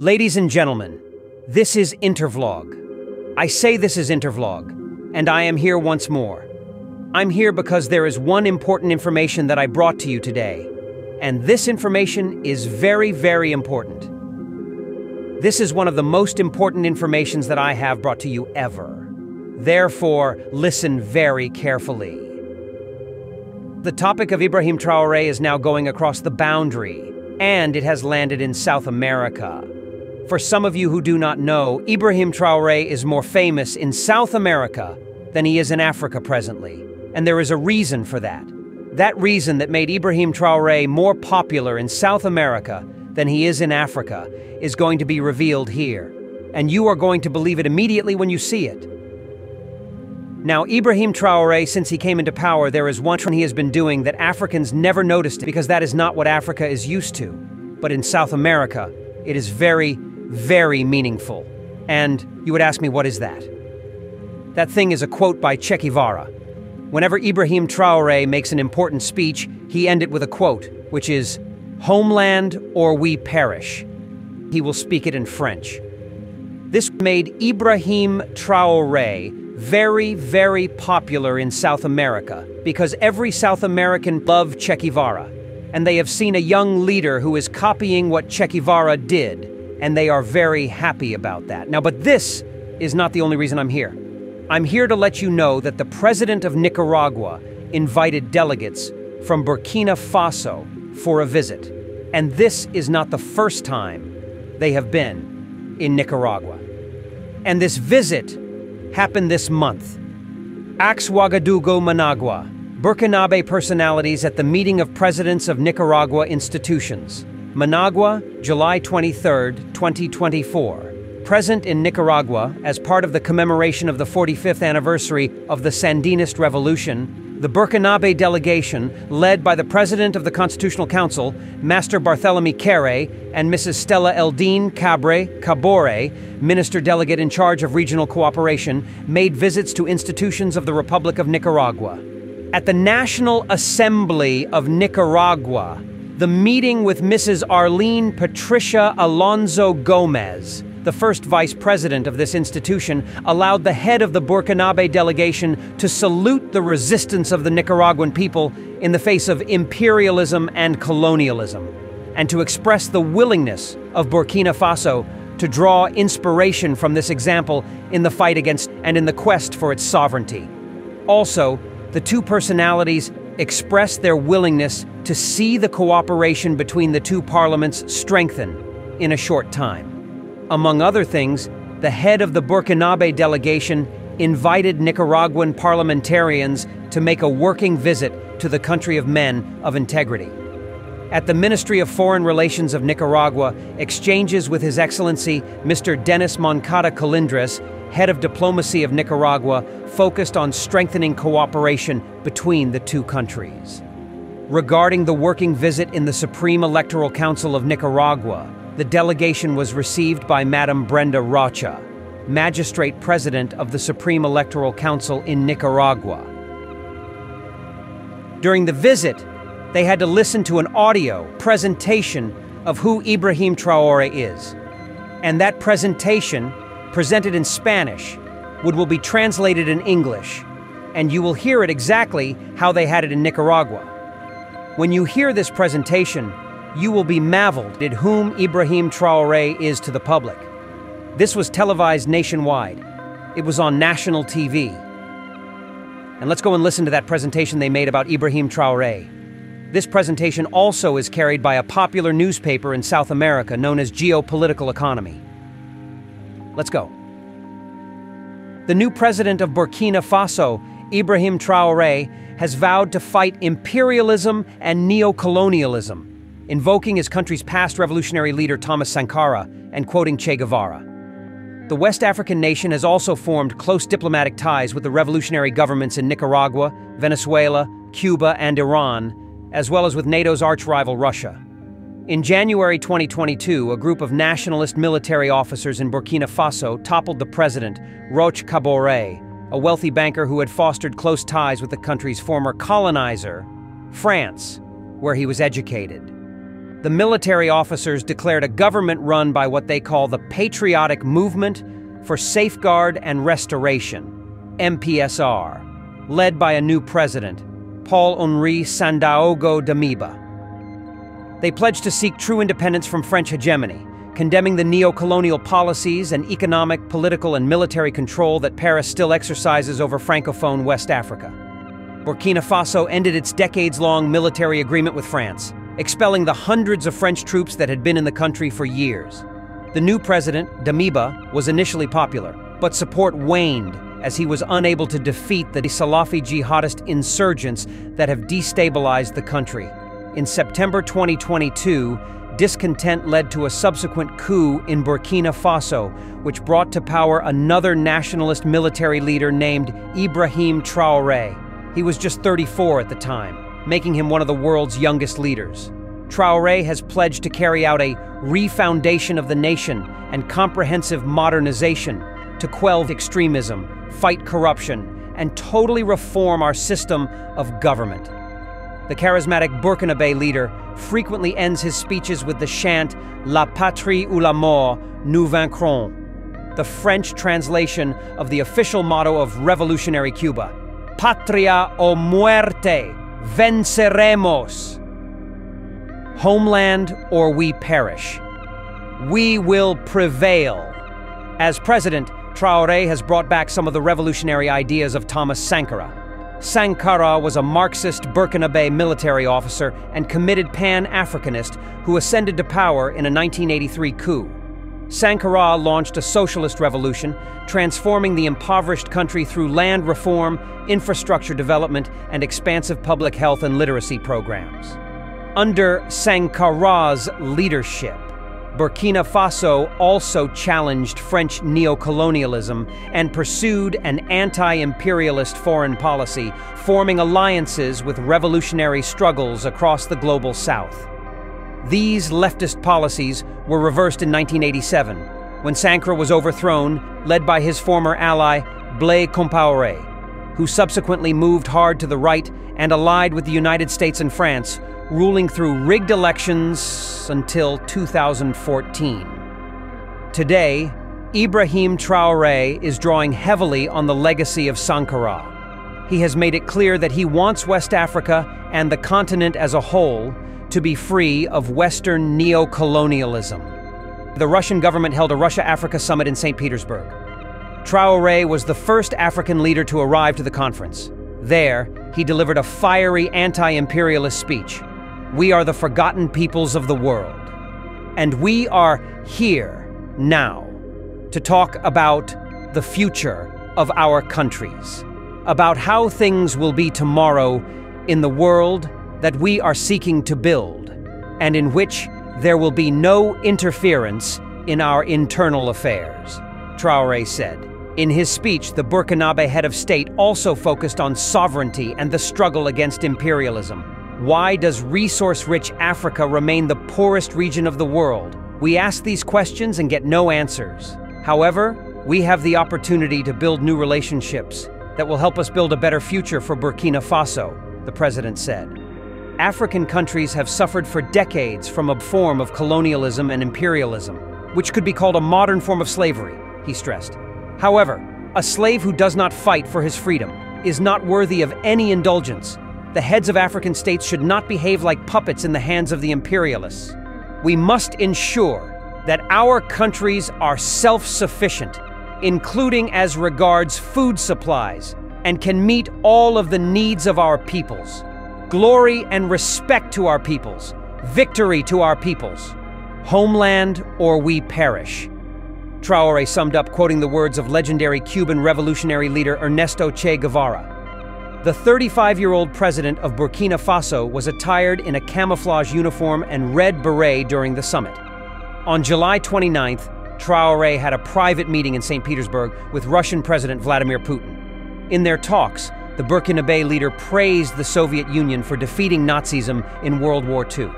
Ladies and gentlemen, this is Intervlog. I say this is Intervlog, and I am here once more. I'm here because there is one important information that I brought to you today, and this information is very, very important. This is one of the most important informations that I have brought to you ever. Therefore, listen very carefully. The topic of Ibrahim Traore is now going across the boundary, and it has landed in South America. For some of you who do not know, Ibrahim Traore is more famous in South America than he is in Africa presently, and there is a reason for that. That reason that made Ibrahim Traore more popular in South America than he is in Africa is going to be revealed here, and you are going to believe it immediately when you see it. Now, Ibrahim Traore, since he came into power, there is one thing he has been doing that Africans never noticed because that is not what Africa is used to. But in South America, it is very, very meaningful. And you would ask me, what is that? That thing is a quote by Che Guevara. Whenever Ibrahim Traore makes an important speech, he ends it with a quote, which is, Homeland or we perish. He will speak it in French. This made Ibrahim Traore very, very popular in South America because every South American loved Che Guevara, and they have seen a young leader who is copying what Che Guevara did, and they are very happy about that. Now, but this is not the only reason I'm here. I'm here to let you know that the president of Nicaragua invited delegates from Burkina Faso for a visit, and this is not the first time they have been in Nicaragua. And this visit happened this month. Axe Ouagadougou Managua, Burkinabe personalities at the meeting of presidents of Nicaragua institutions. Managua, July 23, 2024. Present in Nicaragua as part of the commemoration of the 45th anniversary of the Sandinist Revolution, the Burkinabe delegation, led by the President of the Constitutional Council, Master Barthélemy Kéré, and Mrs. Stella Eldine Kabre Kabore, Minister Delegate in charge of regional cooperation, made visits to institutions of the Republic of Nicaragua. At the National Assembly of Nicaragua, the meeting with Mrs. Arlene Patricia Alonso Gomez, the first vice president of this institution, allowed the head of the Burkinabe delegation to salute the resistance of the Nicaraguan people in the face of imperialism and colonialism, and to express the willingness of Burkina Faso to draw inspiration from this example in the fight against and in the quest for its sovereignty. Also, the two personalities expressed their willingness to see the cooperation between the two parliaments strengthen in a short time. Among other things, the head of the Burkinabe delegation invited Nicaraguan parliamentarians to make a working visit to the country of men of integrity. At the Ministry of Foreign Relations of Nicaragua, exchanges with His Excellency Mr. Dennis Moncada Colindres, head of diplomacy of Nicaragua, focused on strengthening cooperation between the two countries. Regarding the working visit in the Supreme Electoral Council of Nicaragua, the delegation was received by Madam Brenda Rocha, Magistrate President of the Supreme Electoral Council in Nicaragua. During the visit, they had to listen to an audio presentation of who Ibrahim Traore is. And that presentation, presented in Spanish, would will be translated in English, and you will hear it exactly how they had it in Nicaragua. When you hear this presentation, you will be marveled at whom Ibrahim Traore is to the public. This was televised nationwide. It was on national TV. And let's go and listen to that presentation they made about Ibrahim Traore. This presentation also is carried by a popular newspaper in South America known as Geopolitical Economy. Let's go. The new president of Burkina Faso, Ibrahim Traore, has vowed to fight imperialism and neocolonialism invoking his country's past revolutionary leader Thomas Sankara and quoting Che Guevara. The West African nation has also formed close diplomatic ties with the revolutionary governments in Nicaragua, Venezuela, Cuba, and Iran, as well as with NATO's arch-rival Russia. In January 2022, a group of nationalist military officers in Burkina Faso toppled the president, Roch Kabore, a wealthy banker who had fostered close ties with the country's former colonizer, France, where he was educated. the military officers declared a government run by what they call the Patriotic Movement for Safeguard and Restoration, MPSR, led by a new president, Paul Henri Sandaogo Damiba. They pledged to seek true independence from French hegemony, condemning the neo-colonial policies and economic, political, and military control that Paris still exercises over Francophone West Africa. Burkina Faso ended its decades-long military agreement with France, expelling the hundreds of French troops that had been in the country for years. The new president, Damiba, was initially popular, but support waned as he was unable to defeat the Salafi jihadist insurgents that have destabilized the country. In September 2022, discontent led to a subsequent coup in Burkina Faso, which brought to power another nationalist military leader named Ibrahim Traoré. He was just 34 at the time, making him one of the world's youngest leaders. Traoré has pledged to carry out a refoundation of the nation and comprehensive modernization to quell extremism, fight corruption, and totally reform our system of government. The charismatic Burkinabe leader frequently ends his speeches with the chant La patrie ou la mort, nous vaincrons, the French translation of the official motto of revolutionary Cuba, Patria o muerte, venceremos. Homeland or we perish. We will prevail. As president, Traoré has brought back some of the revolutionary ideas of Thomas Sankara. Sankara was a Marxist Burkinabe military officer and committed Pan-Africanist who ascended to power in a 1983 coup. Sankara launched a socialist revolution, transforming the impoverished country through land reform, infrastructure development, and expansive public health and literacy programs. Under Sankara's leadership, Burkina Faso also challenged French neocolonialism and pursued an anti-imperialist foreign policy, forming alliances with revolutionary struggles across the global south. These leftist policies were reversed in 1987, when Sankara was overthrown, led by his former ally, Blaise Compaoré, who subsequently moved hard to the right and allied with the United States and France, ruling through rigged elections until 2014. Today, Ibrahim Traoré is drawing heavily on the legacy of Sankara. He has made it clear that he wants West Africa and the continent as a whole to be free of Western neo-colonialism. The Russian government held a Russia-Africa summit in St. Petersburg. Traoré was the first African leader to arrive to the conference. There, he delivered a fiery anti-imperialist speech. We are the forgotten peoples of the world. And we are here now to talk about the future of our countries, about how things will be tomorrow in the world that we are seeking to build, and in which there will be no interference in our internal affairs, Traoré said. In his speech, the Burkinabe head of state also focused on sovereignty and the struggle against imperialism. Why does resource-rich Africa remain the poorest region of the world? We ask these questions and get no answers. However, we have the opportunity to build new relationships that will help us build a better future for Burkina Faso, the president said. African countries have suffered for decades from a form of colonialism and imperialism, which could be called a modern form of slavery, he stressed. However, a slave who does not fight for his freedom is not worthy of any indulgence the heads of African states should not behave like puppets in the hands of the imperialists. We must ensure that our countries are self-sufficient, including as regards food supplies, and can meet all of the needs of our peoples. Glory and respect to our peoples, victory to our peoples. Homeland or we perish. Traoré summed up quoting the words of legendary Cuban revolutionary leader Ernesto Che Guevara. The 35-year-old president of Burkina Faso was attired in a camouflage uniform and red beret during the summit. On July 29th, Traoré had a private meeting in St. Petersburg with Russian President Vladimir Putin. In their talks, the Burkinabe leader praised the Soviet Union for defeating Nazism in World War II.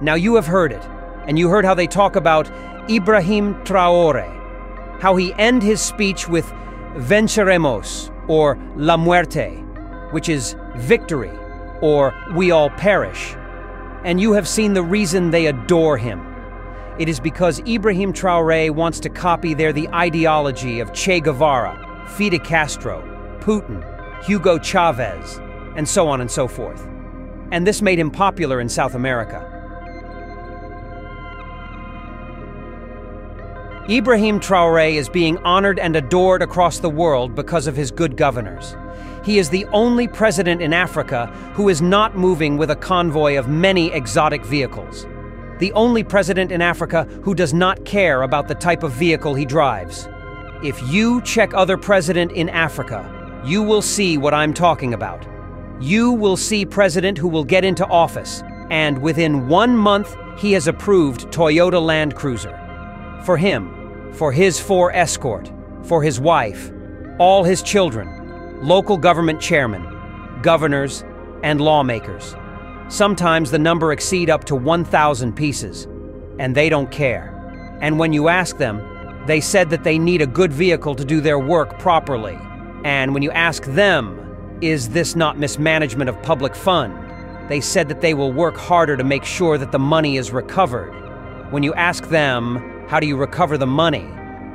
Now you have heard it, and you heard how they talk about Ibrahim Traoré, how he end his speech with venceremos, or la muerte, which is victory, or we all perish. And you have seen the reason they adore him. It is because Ibrahim Traore wants to copy there the ideology of Che Guevara, Fidel Castro, Putin, Hugo Chavez, and so on and so forth. And this made him popular in South America. Ibrahim Traore is being honored and adored across the world because of his good governors. He is the only president in Africa who is not moving with a convoy of many exotic vehicles. The only president in Africa who does not care about the type of vehicle he drives. If you check other president in Africa, you will see what I'm talking about. You will see president who will get into office, and within one month, he has approved Toyota Land Cruiser for him, for his four escort, for his wife, all his children, local government chairmen, governors, and lawmakers. Sometimes the number exceed up to 1,000 pieces, and they don't care. And when you ask them, they said that they need a good vehicle to do their work properly. And when you ask them, is this not mismanagement of public fund? They said that they will work harder to make sure that the money is recovered. When you ask them, how do you recover the money?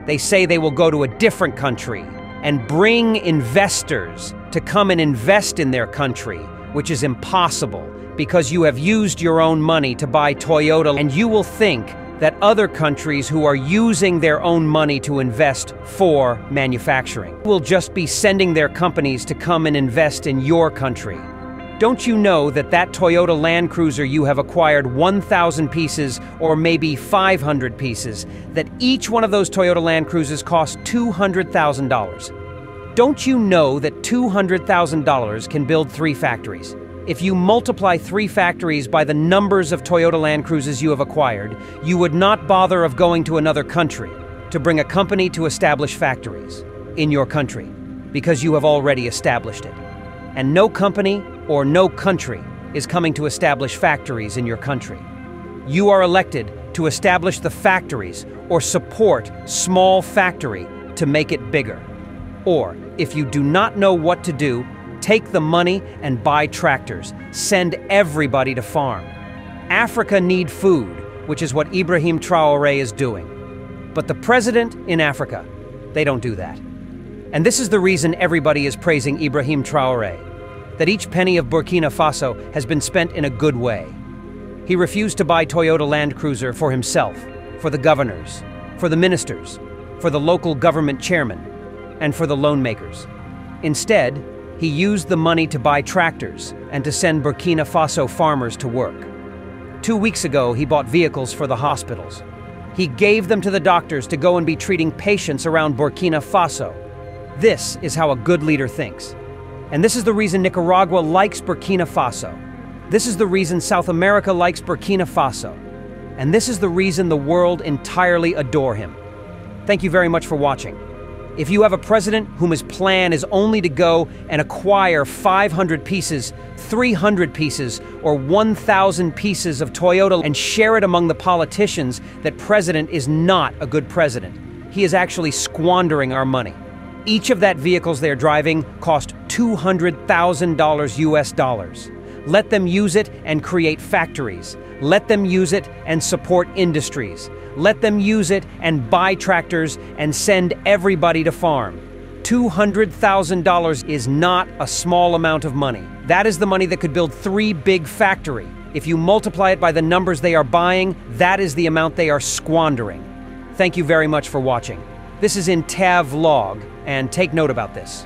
They say they will go to a different country and bring investors to come and invest in their country, which is impossible because you have used your own money to buy Toyota and you will think that other countries who are using their own money to invest for manufacturing will just be sending their companies to come and invest in your country. Don't you know that that Toyota Land Cruiser you have acquired 1,000 pieces or maybe 500 pieces, that each one of those Toyota Land Cruisers cost $200,000? Don't you know that $200,000 can build three factories? If you multiply three factories by the numbers of Toyota Land Cruisers you have acquired, you would not bother of going to another country to bring a company to establish factories in your country because you have already established it. And no company or no country is coming to establish factories in your country. You are elected to establish the factories or support small factory to make it bigger. Or, if you do not know what to do, take the money and buy tractors. Send everybody to farm. Africa need food, which is what Ibrahim Traore is doing. But the president in Africa, they don't do that. And this is the reason everybody is praising Ibrahim Traore that each penny of Burkina Faso has been spent in a good way. He refused to buy Toyota Land Cruiser for himself, for the governors, for the ministers, for the local government chairman, and for the loan makers. Instead, he used the money to buy tractors and to send Burkina Faso farmers to work. Two weeks ago, he bought vehicles for the hospitals. He gave them to the doctors to go and be treating patients around Burkina Faso. This is how a good leader thinks. And this is the reason Nicaragua likes Burkina Faso. This is the reason South America likes Burkina Faso. And this is the reason the world entirely adore him. Thank you very much for watching. If you have a president whom his plan is only to go and acquire 500 pieces, 300 pieces, or 1,000 pieces of Toyota and share it among the politicians, that president is not a good president. He is actually squandering our money. Each of that vehicles they're driving cost $200,000 US dollars. Let them use it and create factories. Let them use it and support industries. Let them use it and buy tractors and send everybody to farm. $200,000 is not a small amount of money. That is the money that could build three big factory. If you multiply it by the numbers they are buying, that is the amount they are squandering. Thank you very much for watching. This is Intervlog, and take note about this.